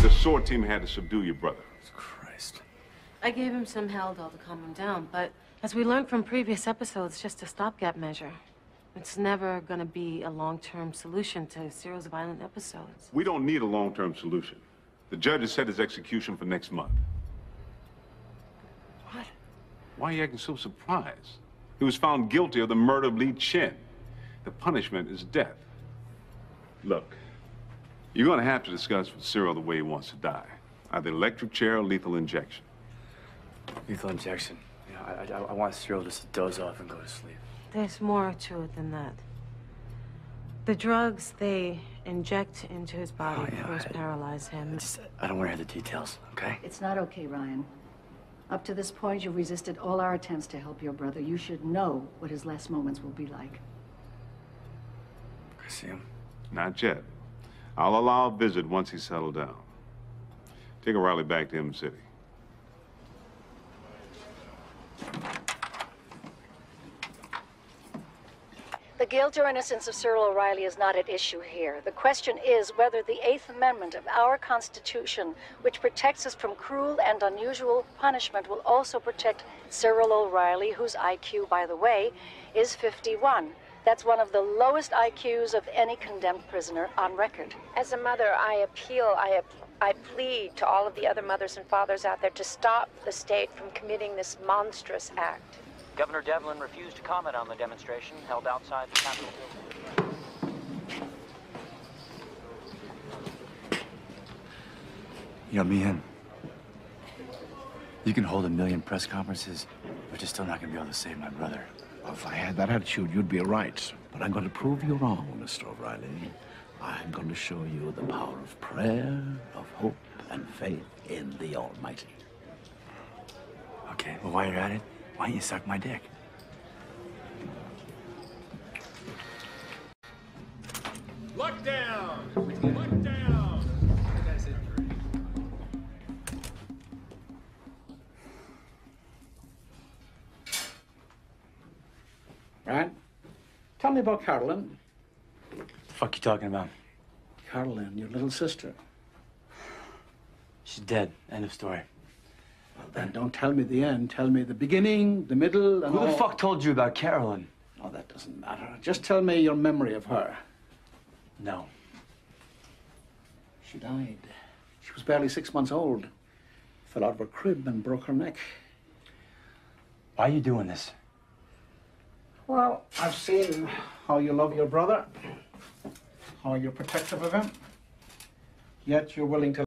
and the SWORD team had to subdue your brother. Christ. I gave him some Haldol to calm him down, but as we learned from previous episodes, just a stopgap measure. It's never gonna be a long-term solution to Cyril's violent episodes. We don't need a long-term solution. The judge has set his execution for next month. What? Why are you acting so surprised? He was found guilty of the murder of Lee Chen. The punishment is death. Look, you're gonna have to discuss with Cyril the way he wants to die. Either electric chair or lethal injection. Lethal injection. Yeah, I, I, I want Cyril just to doze off and go to sleep. There's more to it than that. The drugs they inject into his body Oh, yeah, first I- paralyze him. Just, I don't want to hear the details, okay? It's not okay, Ryan. Up to this point, you've resisted all our attempts to help your brother. You should know what his last moments will be like. I see him. Not yet. I'll allow a visit once he's settled down. Take O'Reily back to Em City. The guilt or innocence of Cyril O'Reily is not at issue here. The question is whether the Eighth Amendment of our Constitution, which protects us from cruel and unusual punishment, will also protect Cyril O'Reily, whose IQ, by the way, is 51. That's one of the lowest IQs of any condemned prisoner on record. As a mother, I appeal, I, ap- I plead to all of the other mothers and fathers out there to stop the state from committing this monstrous act. Governor Devlin refused to comment on the demonstration held outside the Capitol building. You know, Meehan, you can hold a million press conferences, but you're still not going to be able to save my brother. If I had that attitude, you'd be right. But I'm going to prove you wrong, Mr. O'Reily. I'm going to show you the power of prayer, of hope, and faith in the Almighty. Okay, well, while you're at it, why don't you suck my dick? Lock Right? Tell me about Carolyn. The fuck you talking about? Carolyn, your little sister. She's dead. End of story. Well, then don't tell me the end. Tell me the beginning, the middle, and Who the all. fuck told you about Carolyn? Oh, that doesn't matter. Just tell me your memory of her. No. She died. She was barely six months old. Fell out of her crib and broke her neck. Why are you doing this? Well, I've seen how you love your brother, how you're protective of him, yet you're willing to